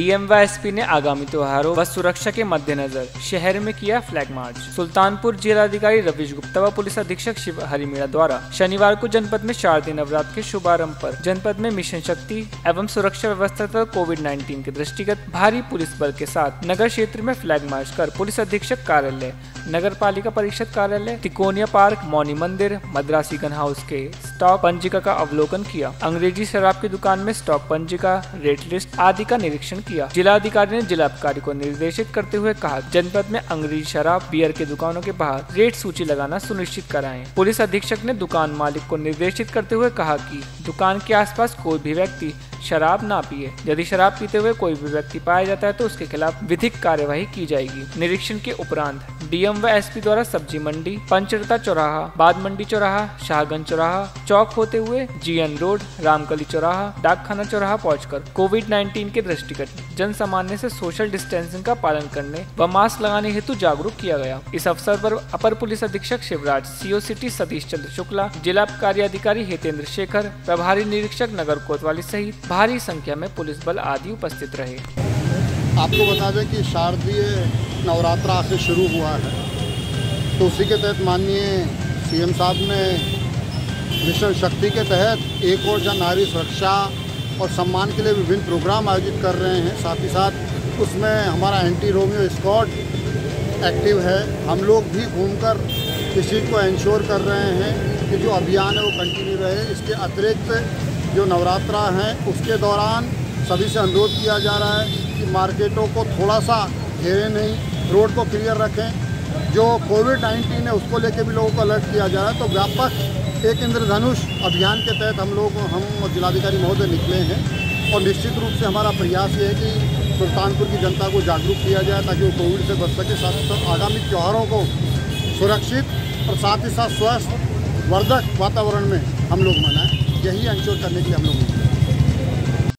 DM व SP ने आगामी त्योहारों व सुरक्षा के मद्देनजर शहर में किया फ्लैग मार्च सुल्तानपुर जिलाधिकारी रविश गुप्ता व पुलिस अधीक्षक शिव हरिमीरा द्वारा शनिवार को जनपद में शारदीय नवरात्र के शुभारंभ पर जनपद में मिशन शक्ति एवं सुरक्षा व्यवस्था तथा कोविड 19 के दृष्टिगत भारी पुलिस बल के साथ नगर क्षेत्र में फ्लैग मार्च कर पुलिस अधीक्षक कार्यालय नगर पालिका परिषद कार्यालय, तिकोनिया पार्क, मौनी मंदिर, मद्रासी गन हाउस के स्टॉक पंजिका का अवलोकन किया अंग्रेज़ी शराब की दुकान में स्टॉक पंजिका रेट लिस्ट आदि का निरीक्षण किया जिला अधिकारी ने जिलाधिकारी को निर्देशित करते हुए कहा, जनपद में अंग्रेज़ी शराब, बियर के दुकानों के बाहर रेट सूची लगाना सुनिश्चित कराएँ। पुलिस अधीक्षक ने दुकान मालिक को निर्देशित करते हुए कहा कि दुकान के आसपास कोई भी व्यक्ति शराब ना पिए। यदि शराब पीते हुए कोई भी व्यक्ति पाया जाता है तो उसके खिलाफ विधिक कार्यवाही की जाएगी। निरीक्षण के उपरांत, डीएम व एसपी द्वारा सब्ज़ी मंडी, पंचरता चौराहा, बाद मंडी चौराहा, शाहगंज चौराहा, चौक होते हुए जीएन रोड, रामकली चौराहा, डाकखाना चौराहा पहुंचकर कोविड 19 के दृष्टिगत जन सामान्य से सोशल डिस्टेंसिंग का पालन करने व मास्क लगाने हेतु जागरूक किया गया। इस अवसर पर अपर पुलिस अधीक्षक शिवराज, सीओ सिटी सतीश चंद्र शुक्ला, जिला कार्य अधिकारी हितेंद्र शेखर, प्रभारी निरीक्षक नगर कोतवाली सहित भारी संख्या में पुलिस बल आदि उपस्थित रहे। आपको बता दें कि शारदीय नवरात्रा आज से शुरू हुआ है। तो उसी के तहत माननीय सीएम साहब ने मिशन शक्ति के तहत एक और जन नारी सुरक्षा और सम्मान के लिए विभिन्न प्रोग्राम आयोजित कर रहे हैं। साथ ही साथ उसमें हमारा एंटी रोमियो स्क्वाड एक्टिव है। हम लोग भी घूमकर इस चीज़ को इंश्योर कर रहे हैं कि जो अभियान है वो कंटिन्यू रहे। इसके अतिरिक्त जो नवरात्रा हैं, उसके दौरान सभी से अनुरोध किया जा रहा है कि मार्केटों को थोड़ा सा घेरे नहीं, रोड को क्लियर रखें। जो कोविड 19 है उसको लेके भी लोगों को अलर्ट किया जा रहा है तो व्यापक एक इंद्रधनुष अभियान के तहत हम लोग, हम जिलाधिकारी महोदय निकले हैं और निश्चित रूप से हमारा प्रयास ये है कि सुल्तानपुर की जनता को जागरूक किया जाए ताकि वो कोविड से बच सके। साथ साथ आगामी त्यौहारों को सुरक्षित और साथ ही साथ स्वस्थ, वर्धक वातावरण में हम लोग मनाएँ। यही अंशोर करने के लिए हम लोग